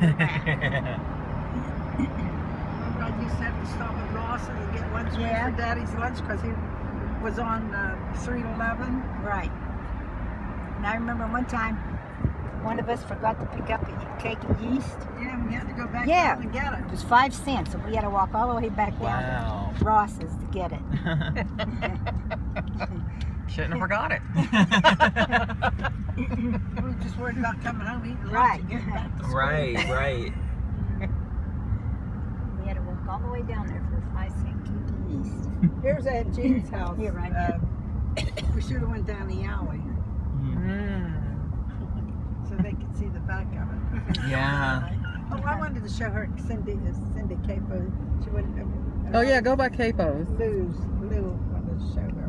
Remember I used to have to stop at Lawson and get lunch yeah. for Daddy's lunch because he was on uh, 311? Right. And I remember one time, one of us forgot to pick up a cake of yeast. Yeah, we had to go back yeah. and get it. It was five cents, so we had to walk all the way back wow. down to Ross's to get it. Shouldn't have forgot it. We were just worried about coming home, eating lunch, Right. and getting back to school. right, right. We had to walk all the way down there for a five cent cake of yeast. Here's Aunt Jean's house. Here, right Uh, we should have went down the alley Mm. so they could see the back of it. Yeah. Oh, I wanted to show her Cindy, uh, Cindy Capo. She wouldn't. Uh, Oh yeah, go by Capos. Lou's, Lou wanted to show her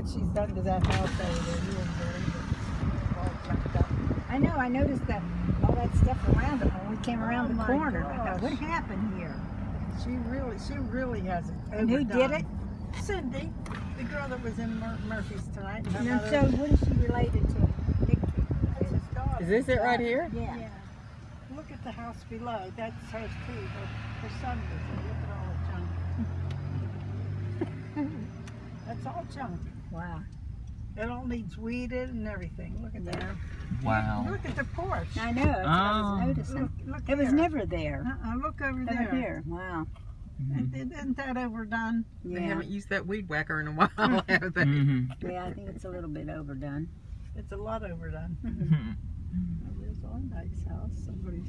what she's done to that house over there. You wouldn't believe it. All chucked up. I know, I noticed that all that stuff around it when we came around Oh the my corner. I thought, what happened here? She really, she really has it. And who did it? Cindy, the girl that was in Mur- Murphy's tonight. and And so what is she related to? Nick? That's his daughter. Is this it right here? Yeah. Yeah. Look at the house below. That's hers too. Her, her son was there. Look at all the junk. That's all junk. Wow. It all needs weeded and everything. Look at that. Wow. Look at the porch. I know, that's what I Oh. was noticing. Look, look It was never there. Uh-uh, look over Over there. here. Wow. Isn't- Isn't that overdone? They haven't used that weed whacker in a while, have they? hmm Yeah, I think it's a little bit overdone. It's a lot overdone. Mm-hmm. Oh, There's a nice house. Somebody